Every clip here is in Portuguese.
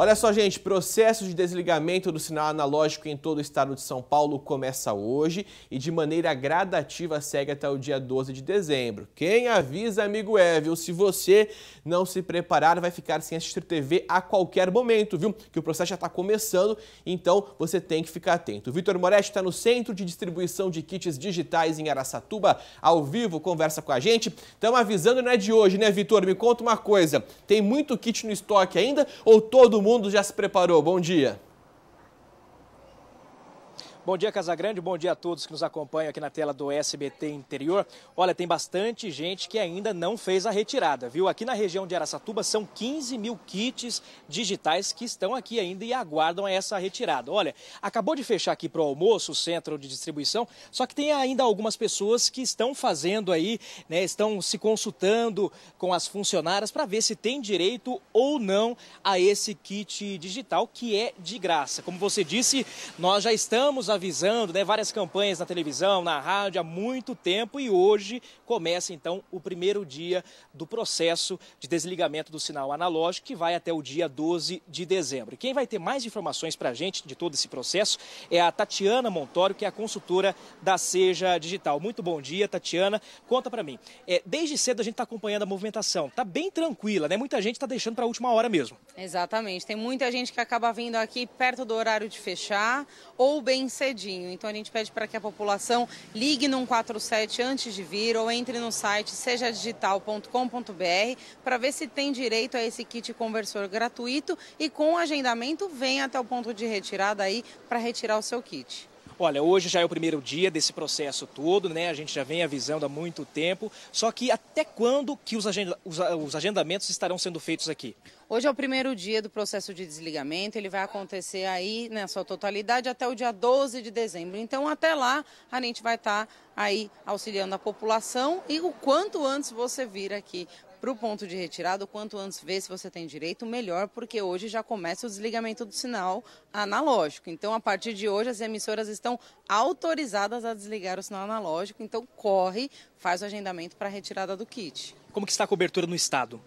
Olha só, gente, processo de desligamento do sinal analógico em todo o estado de São Paulo começa hoje e de maneira gradativa segue até o dia 12 de dezembro. Quem avisa, amigo Évio, se você não se preparar, vai ficar sem assistir TV a qualquer momento, viu? Que o processo já está começando, então você tem que ficar atento. Vitor Moretti está no Centro de Distribuição de Kits Digitais em Araçatuba, ao vivo, conversa com a gente. Estamos avisando, não é de hoje, né, Vitor? Me conta uma coisa, tem muito kit no estoque ainda ou todo mundo mundo já se preparou. Bom dia. Bom dia, Casagrande. Bom dia a todos que nos acompanham aqui na tela do SBT Interior. Olha, tem bastante gente que ainda não fez a retirada, viu? Aqui na região de Araçatuba são 15 mil kits digitais que estão aqui ainda e aguardam essa retirada. Olha, acabou de fechar aqui para o almoço o centro de distribuição, só que tem ainda algumas pessoas que estão fazendo aí, né? Estão se consultando com as funcionárias para ver se tem direito ou não a esse kit digital que é de graça. Como você disse, nós já estamos avisando, né, várias campanhas na televisão, na rádio há muito tempo e hoje começa então o primeiro dia do processo de desligamento do sinal analógico que vai até o dia 12 de dezembro. E quem vai ter mais informações para a gente de todo esse processo é a Tatiana Montório, que é a consultora da Seja Digital. Muito bom dia, Tatiana. Conta para mim. É, desde cedo a gente está acompanhando a movimentação. Está bem tranquila, né? Muita gente está deixando para a última hora mesmo. Exatamente. Tem muita gente que acaba vindo aqui perto do horário de fechar ou bem cedinho. Então a gente pede para que a população ligue no 147 antes de vir ou entre no site sejadigital.com.br para ver se tem direito a esse kit conversor gratuito e com agendamento venha até o ponto de retirada aí para retirar o seu kit. Olha, hoje já é o primeiro dia desse processo todo, né? A gente já vem avisando há muito tempo. Só que até quando que os, agenda, os, os agendamentos estarão sendo feitos aqui? Hoje é o primeiro dia do processo de desligamento, ele vai acontecer aí na sua totalidade até o dia 12 de dezembro. Então, até lá, a gente vai estar aí auxiliando a população e o quanto antes você vir aqui para o ponto de retirada, o quanto antes ver se você tem direito, melhor, porque hoje já começa o desligamento do sinal analógico. Então, a partir de hoje, as emissoras estão autorizadas a desligar o sinal analógico. Então, corre, faz o agendamento para a retirada do kit. Como que está a cobertura no estado?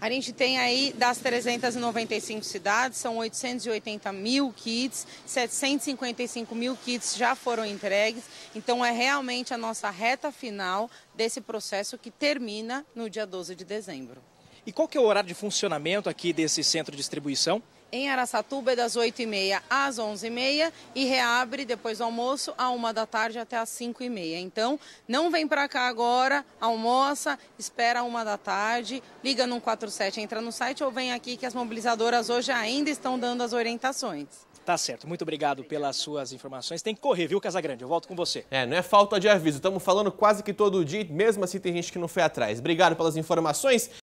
A gente tem aí das 395 cidades, são 880 mil kits, 755 mil kits já foram entregues. Então é realmente a nossa reta final desse processo que termina no dia 12 de dezembro. E qual que é o horário de funcionamento aqui desse centro de distribuição? Em Araçatuba é das 8h30 às 11h30 e reabre depois do almoço a 1 da tarde até às 5h30. Então, não vem para cá agora, almoça, espera a 1 da tarde, liga no 47, entra no site ou vem aqui que as mobilizadoras hoje ainda estão dando as orientações. Tá certo, muito obrigado pelas suas informações. Tem que correr, viu, Casagrande? Eu volto com você. É, não é falta de aviso. Estamos falando quase que todo dia, mesmo assim tem gente que não foi atrás. Obrigado pelas informações.